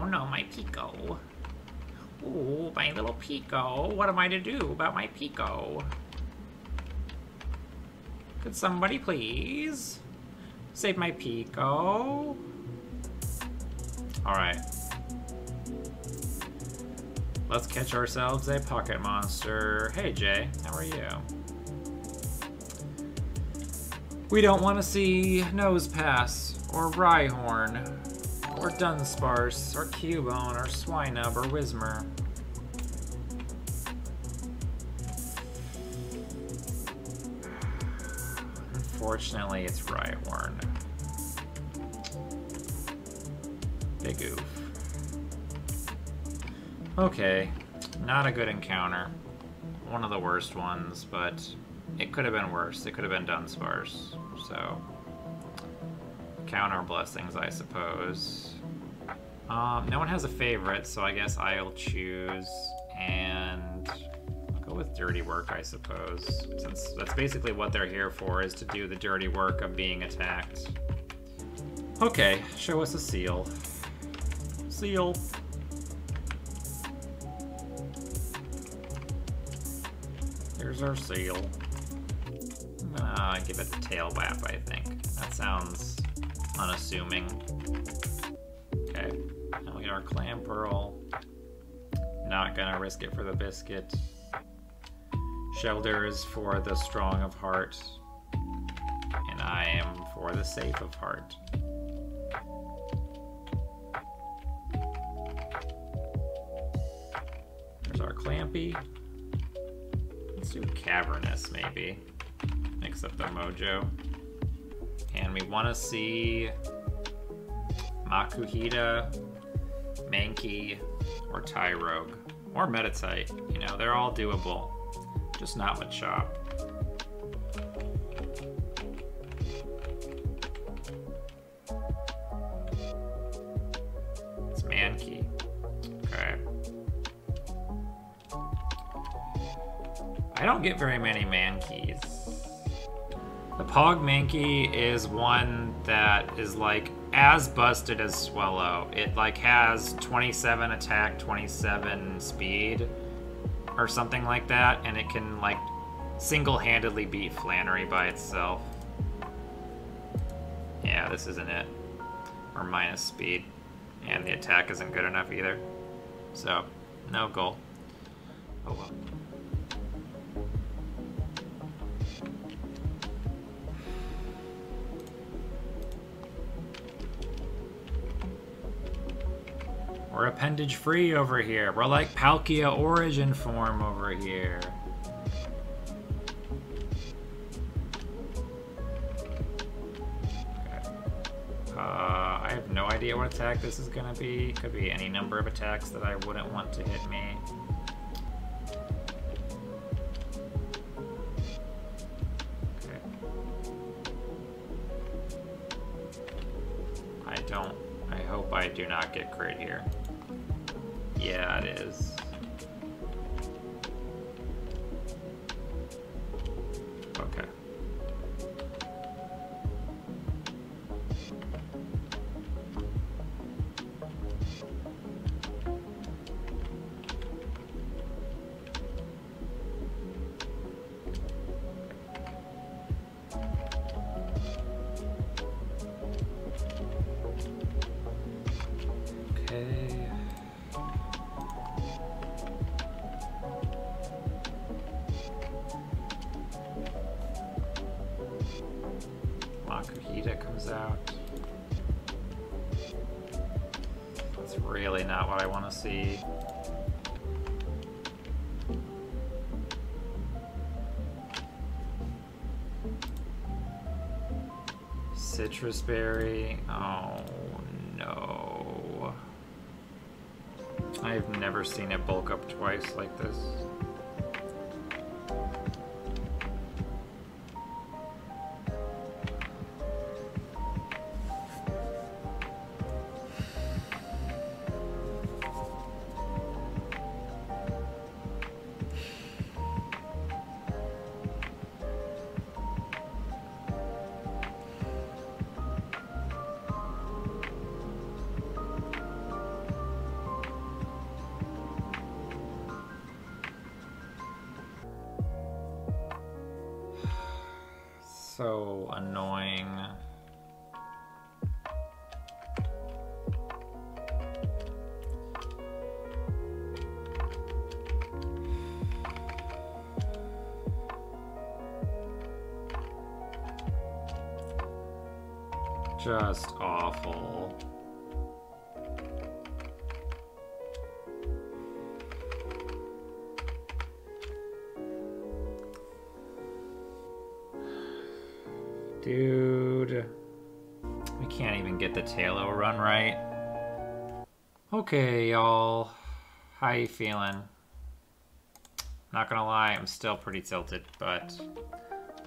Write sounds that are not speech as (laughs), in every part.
Oh no, my Pico. Ooh, my little Pico. What am I to do about my Pico? Could somebody please save my Pico? Alright. Let's catch ourselves a pocket monster. Hey Jay, how are you? We don't want to see Nosepass, or Rhyhorn, or Dunsparce, or Cubone, or Swinub, or Whismur. Unfortunately, it's Rhyhorn. Big oof. Okay, not a good encounter. One of the worst ones, but it could have been worse. It could have been Dunsparce, so... Counter blessings, I suppose. Um, no one has a favorite, so I guess I'll choose, and go with dirty work, I suppose. Since that's basically what they're here for, is to do the dirty work of being attacked. Okay, show us a seal. Seal. Here's our seal. I'm gonna give it a tail whap, I think. That sounds unassuming. Okay, now we get our Clamperl. Not gonna risk it for the biscuit. Shellder is for the strong of heart. And I am for the safe of heart. There's our Clampy. Let's do Cavernous, maybe. Mix up the mojo. And we want to see Makuhita, Mankey, or Tyrogue. Or Meditite. You know, they're all doable. Just not with Chop. It's Mankey. Okay. I don't get very many Mankeys. The Pog Mankey is one that is like as busted as Swellow. It like has 27 attack, 27 speed, or something like that, and it can like single-handedly beat Flannery by itself. Yeah, this isn't it. Or minus speed. And the attack isn't good enough either. So, no goal. Oh well. We're appendage free over here. We're like Palkia origin form over here. Uh, I have no idea what attack this is gonna be. Could be any number of attacks that I wouldn't want to hit me. Okay. I don't. I hope I do not get crit here. Yeah, it is. Makuhita comes out. That's really not what I want to see. Sitrus berry. Oh no. I've never seen it bulk up twice like this. So annoying. Just awful. Get Taillow run right. Okay, y'all. How you feeling? Not gonna lie, I'm still pretty tilted, but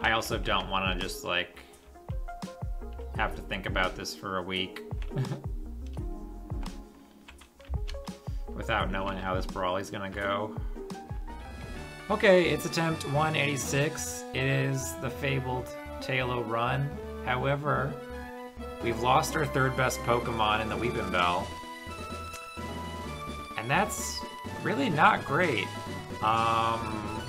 I also don't want to just, like, have to think about this for a week. (laughs) Without knowing how this brawly's gonna go. Okay, it's attempt 186. It is the fabled Taillow run. However, we've lost our third best Pokemon in the Weepinbell. And that's really not great. Um,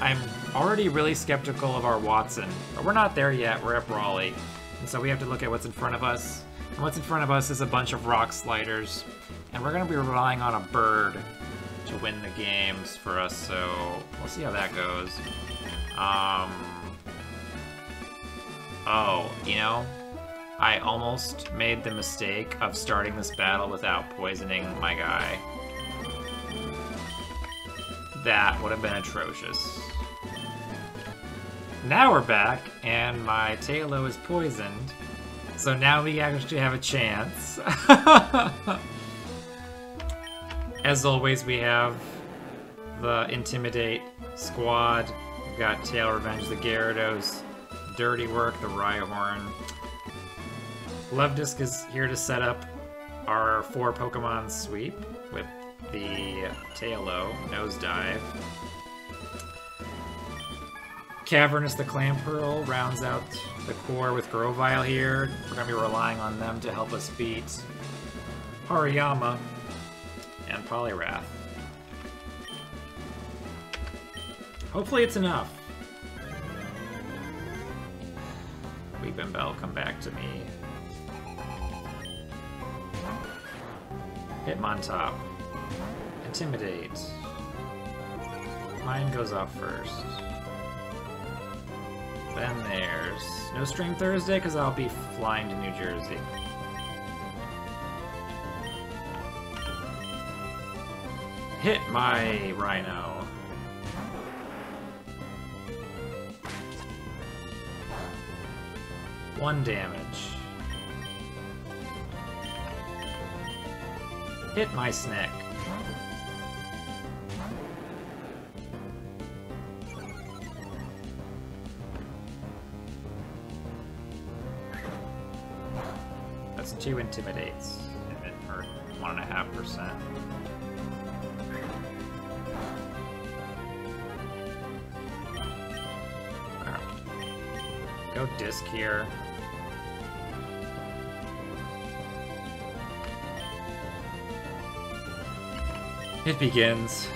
I'm already really skeptical of our Wattson, but we're not there yet. We're at Brawly. And so we have to look at what's in front of us. And what's in front of us is a bunch of rock sliders. And we're going to be relying on a bird to win the games for us, so we'll see how that goes. Um, oh, you know, I almost made the mistake of starting this battle without poisoning my guy. That would have been atrocious. Now we're back, and my Taillow is poisoned. So now we actually have a chance. (laughs) As always, we have the Intimidate squad. We've got Tail Revenge the Gyarados, Dirty Work, the Rhyhorn. Luvdisc is here to set up our four Pokemon sweep with the Taillow, Nosedive. Cavernous the Clamperl rounds out the core with Grovyle here. We're going to be relying on them to help us beat Hariyama and Poliwrath. Hopefully it's enough. Weepinbell, come back to me. Hitmontop. Intimidate. Mine goes off first. Then there's no stream Thursday because I'll be flying to New Jersey. Hit my rhino. One damage. Hit my snake. That's two intimidates, or one and a half percent. Go disc here. It begins.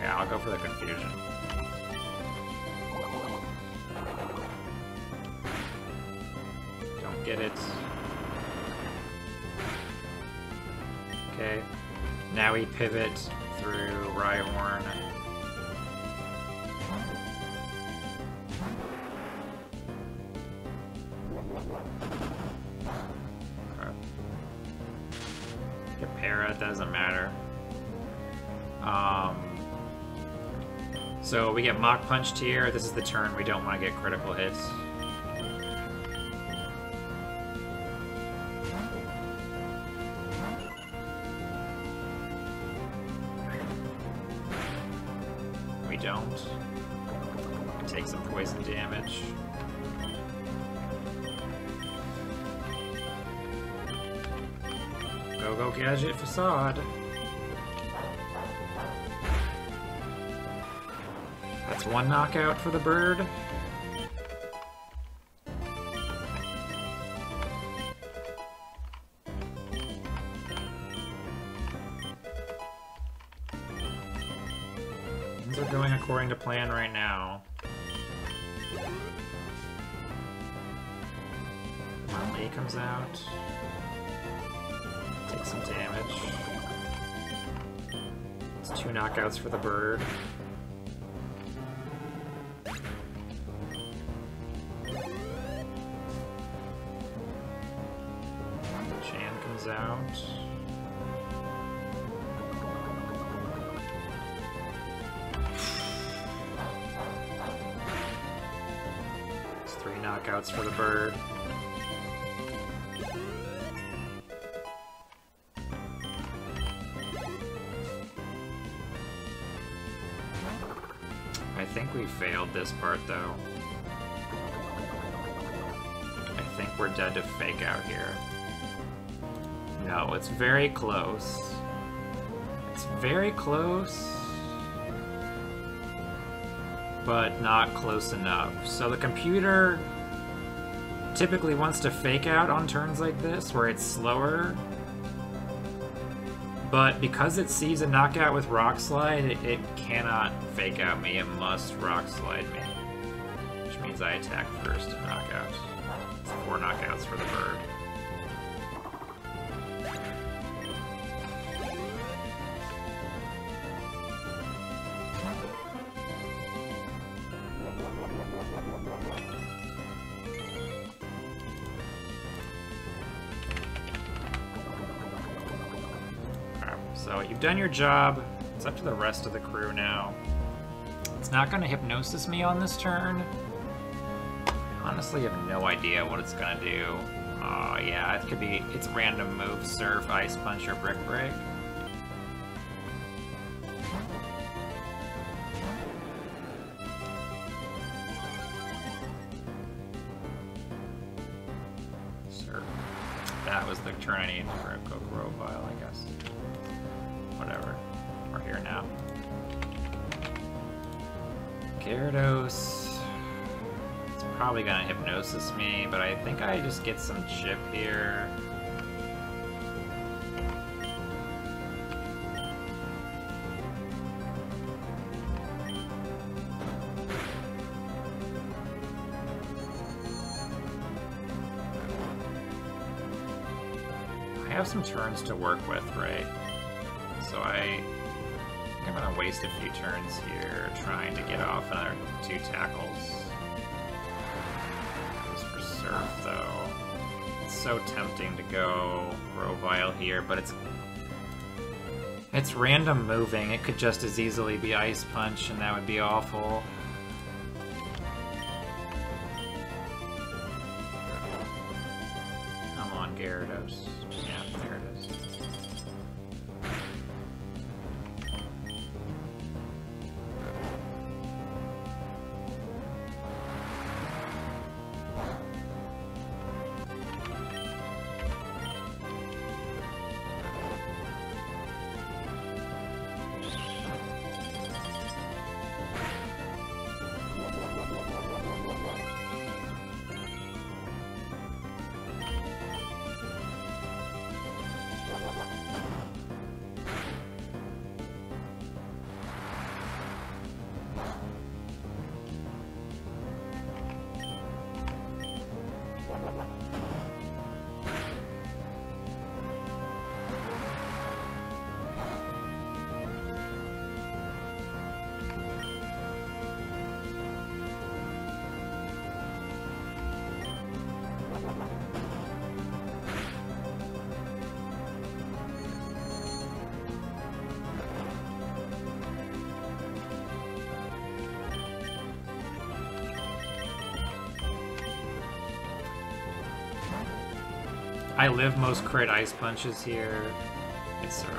Yeah, I'll go for the confusion. Don't get it. Okay. Now we pivot through Rhyhorn. Um, so we get Mach Punched here. This is the turn we don't want to get critical hits. We don't. Take some poison damage. Go go gadget facade. one knockout for the bird. Things are going according to plan right now. Model comes out. Take some damage. It's two knockouts for the bird. Chan comes out. It's three knockouts for the bird. I think we failed this part though. I think we're dead to fake out here. No, it's very close. It's very close. But not close enough. So the computer typically wants to fake out on turns like this, where it's slower. But because it sees a knockout with Rock Slide, it, it cannot fake out me. It must Rock Slide me. Which means I attack first and knock out. It's four knockouts for the bird. So you've done your job. It's up to the rest of the crew now. It's not going to hypnosis me on this turn. I honestly have no idea what it's going to do. Oh, yeah, it could be its random move, Surf, Ice Punch, or Brick Break. Gyarados. It's probably gonna hypnosis me, but I think I just get some chip here. I have some turns to work with, right? So I gonna waste a few turns here trying to get off another two tackles. Just Surf, though. It's so tempting to go Grovyle here, but it's it's random moving. It could just as easily be Ice Punch, and that would be awful. I live most crit ice punches here. It serves.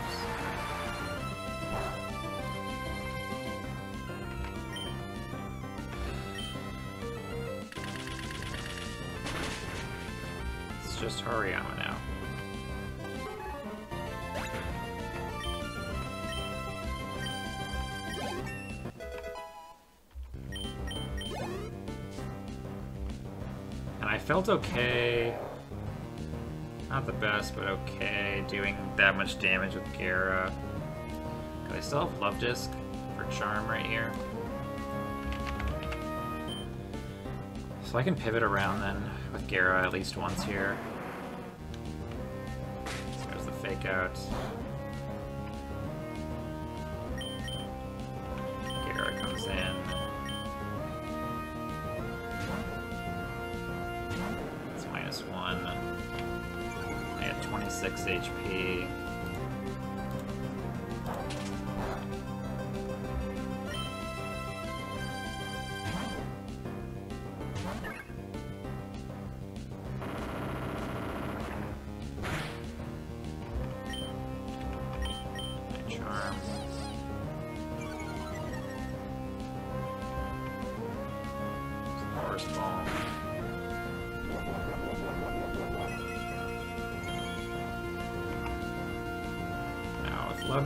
It's just Hariyama now. And I felt okay not the best, but okay, doing that much damage with Gara. I still have Love Disc. for charm right here. So I can pivot around then with Gera at least once here. So there's the fake out. Gera comes in. 6 HP. Charm. Ball.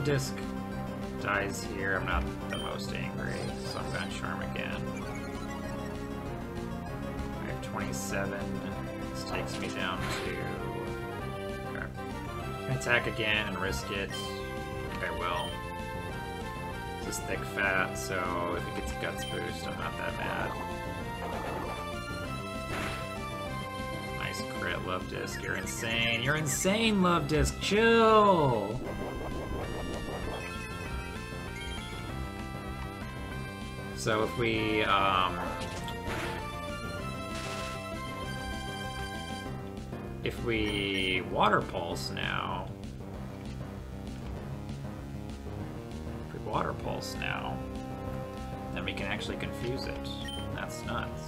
Disc dies here, I'm not the most angry, so I'm gonna charm again. I have 27. This takes me down to. Okay. Attack again and risk it. I think. This is thick fat, so if it gets a guts boost, I'm not that mad. Nice crit, Love Disc. You're insane. You're insane, Love Disc. Chill! So if we, um... If we Water Pulse now... If we Water Pulse now, then we can actually confuse it. That's nuts.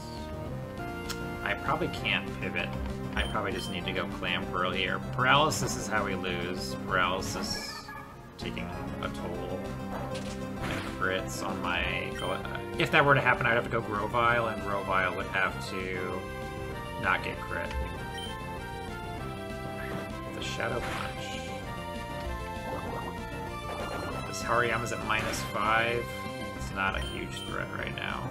I probably can't pivot. I probably just need to go Clamperl here. Paralysis is how we lose. Paralysis taking a toll. On my... Go uh, if that were to happen, I'd have to go Grovyle, and Grovyle would have to not get crit. The Shadow Punch. This Hariyama's at minus 5. It's not a huge threat right now.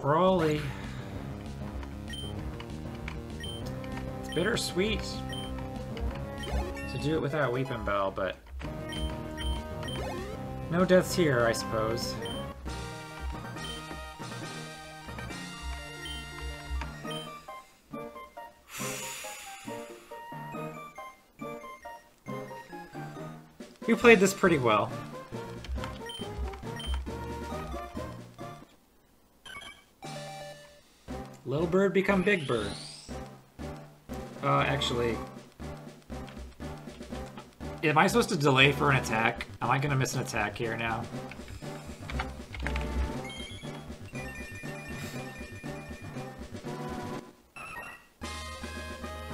Brawly. It's bittersweet to do it without Weepinbell, but no deaths here, I suppose. You played this pretty well. Bird become big bird. Uh, actually... Am I supposed to delay for an attack? Am I gonna miss an attack here now?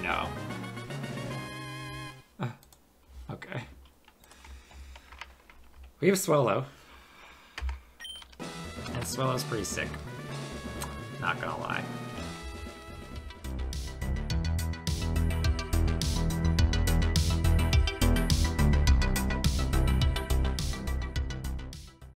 No. Uh, okay. We have Swellow. And Swellow's pretty sick. Not gonna lie.